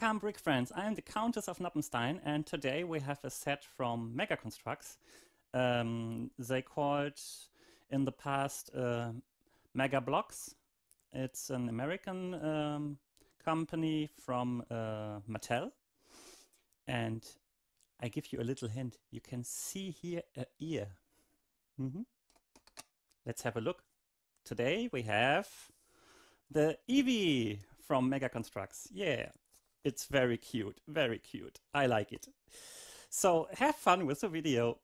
Welcome, Brick Friends. I am the Countess of Noppenstein, and today we have a set from Mega Construx. Um, they called in the past uh, Mega Bloks. It's an American um, company from uh, Mattel. And I give you a little hint. You can see here a ear. Mm -hmm. Let's have a look. Today we have the Eevee from Mega Construx. Yeah, it's very cute, very cute. I like it. So have fun with the video.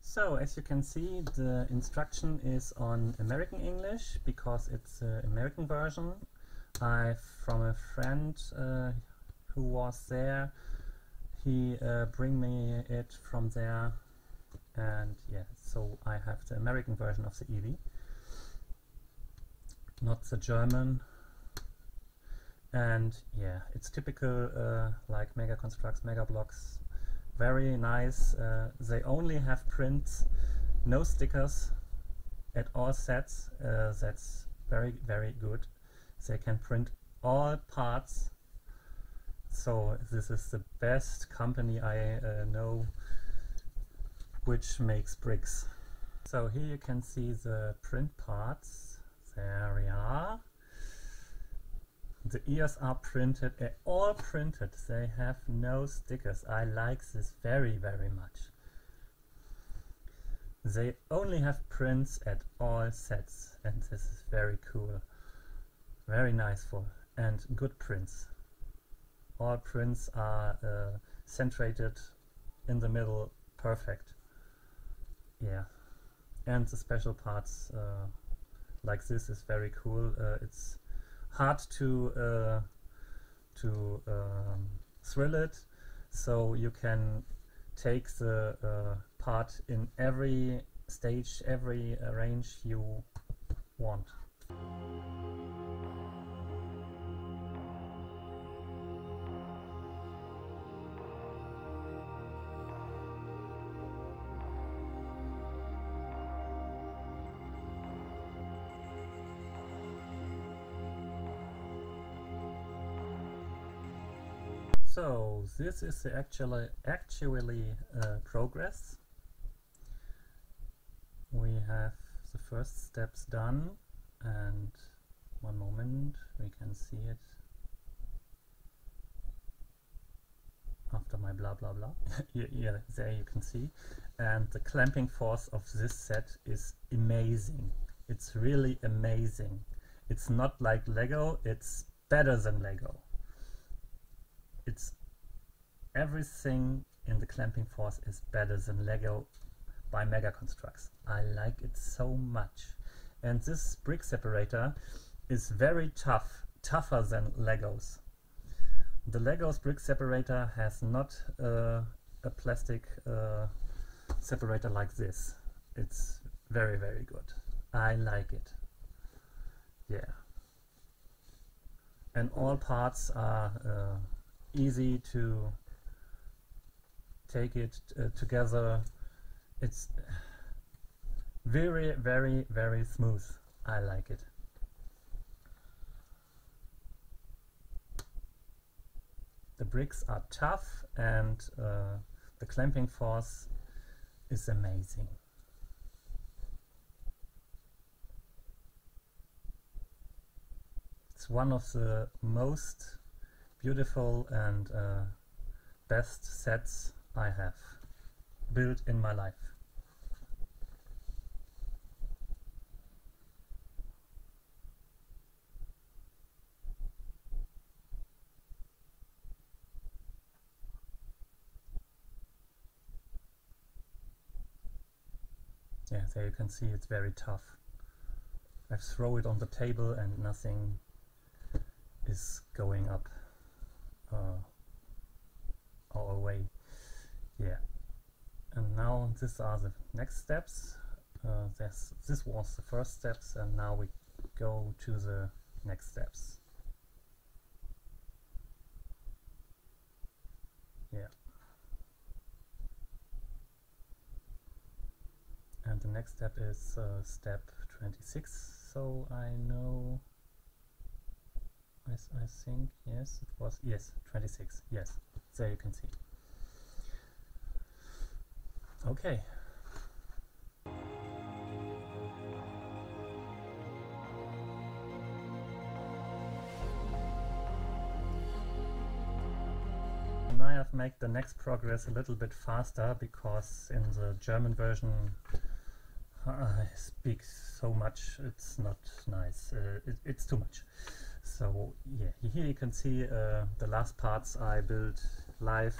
So as you can see the instruction is on American English because it's an American version. I from a friend uh, who was there. He uh, bring me it from there and yeah, so I have the American version of the Eevee, not the German. And yeah, it's typical uh, like Mega Construx, Mega Bloks, very nice. Uh, they only have prints, no stickers at all sets. Uh, that's very, very good. They can print all parts so this is the best company I uh, know which makes bricks. So here you can see the print parts. There we are. The ears are printed, uh, all printed. They have no stickers. I like this very, very much. They only have prints at all sets and this is very cool. Very nice for and good prints all prints are uh, centrated in the middle perfect. Yeah. And the special parts uh, like this is very cool. Uh, it's hard to to um, thrill it. So you can take the uh, part in every stage every range you want So this is the actually actually uh, progress. We have the first steps done and one moment we can see it. After my blah blah blah. Yeah, yeah there you can see. And the clamping force of this set is amazing. It's really amazing. It's not like Lego. It's better than Lego it's everything in the clamping force is better than Lego by Mega Construx. I like it so much. And this brick separator is very tough, tougher than Legos. The Legos brick separator has not uh, a plastic uh, separator like this. It's very, very good. I like it. Yeah. And all parts are uh, easy to take it uh, together. It's very, very, very smooth. I like it. The bricks are tough and uh, the clamping force is amazing. It's one of the most beautiful and uh, best sets I have built in my life. Yeah, there you can see it's very tough. I throw it on the table and nothing is going up uh, all away yeah. And now these are the next steps. Uh, this, this was the first steps and now we go to the next steps. Yeah. And the next step is uh, step 26 so I know I, I think yes it was yes 26 yes there you can see. Okay. Now I have made the next progress a little bit faster because in the German version I speak so much it's not nice uh, it, it's too much so yeah here you can see uh, the last parts I built live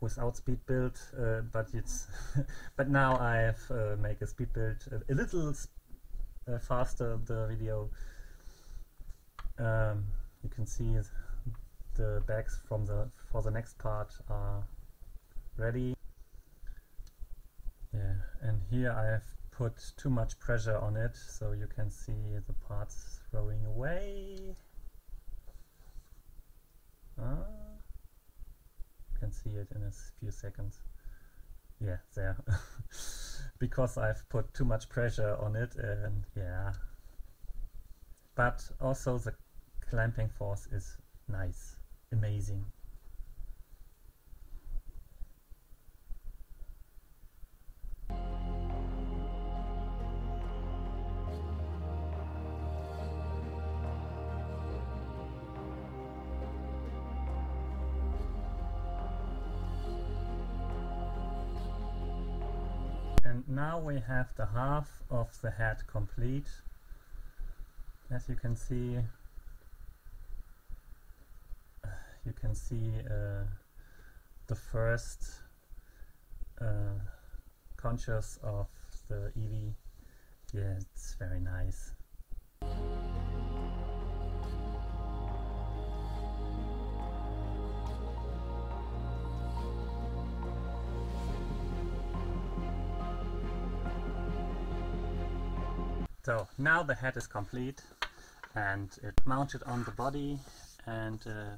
without speed build uh, but it's but now I have uh, make a speed build a, a little uh, faster the video. Um, you can see the bags from the for the next part are ready. Yeah and here I have put too much pressure on it so you can see the parts throwing away. Ah, you can see it in a few seconds. Yeah there. Because I've put too much pressure on it and yeah. But also the clamping force is nice. Amazing now we have the half of the head complete. As you can see you can see uh, the first uh, contours of the Eevee yeah it's very nice So now the head is complete and it mounted on the body and uh,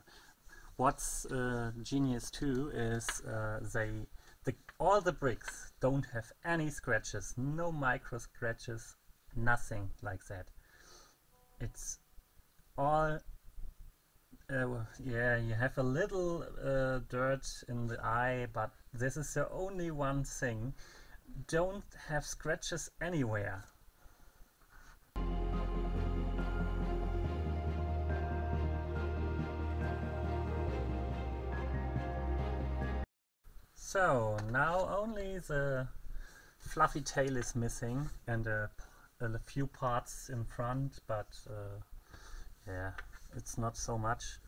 what's uh, genius too is uh, they the, all the bricks don't have any scratches no micro scratches nothing like that. It's all uh, yeah you have a little uh, dirt in the eye but this is the only one thing. Don't have scratches anywhere So now only the fluffy tail is missing and a, a few parts in front, but uh, yeah, it's not so much.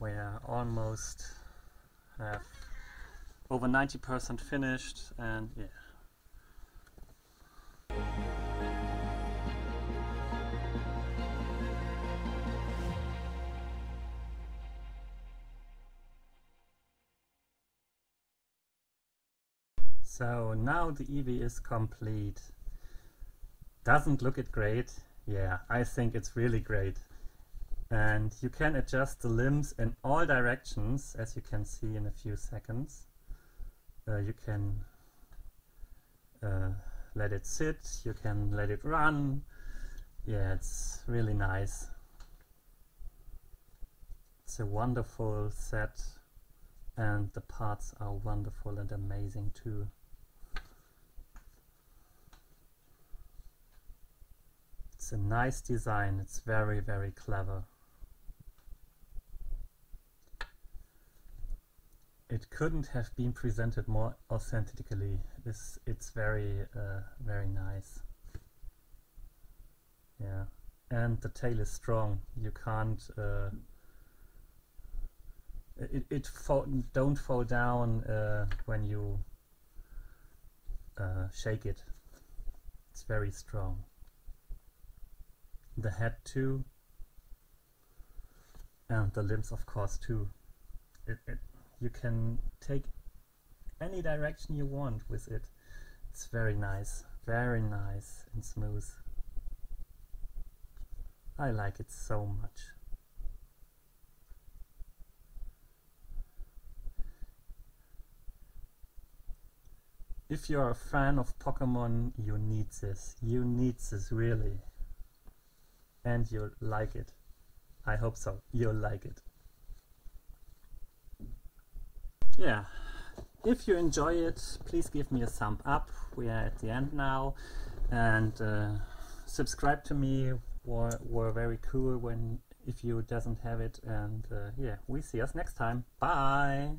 We're almost have over 90% finished and yeah. So now the Eevee is complete. Doesn't look it great? Yeah, I think it's really great. And you can adjust the limbs in all directions, as you can see in a few seconds. Uh, you can uh, let it sit, you can let it run. Yeah, it's really nice. It's a wonderful set and the parts are wonderful and amazing too. It's a nice design, it's very, very clever. It couldn't have been presented more authentically. It's, it's very, uh, very nice. Yeah, and the tail is strong. You can't, uh, it, it fall, don't fall down uh, when you uh, shake it. It's very strong the head too, and the limbs of course too. It, it, you can take any direction you want with it. It's very nice, very nice and smooth. I like it so much. If you're a fan of Pokemon, you need this. You need this, really. And you'll like it. I hope so. You'll like it. Yeah. If you enjoy it, please give me a thumb up. We are at the end now. And uh, subscribe to me. We're very cool when if you doesn't have it. And uh, yeah, we see us next time. Bye.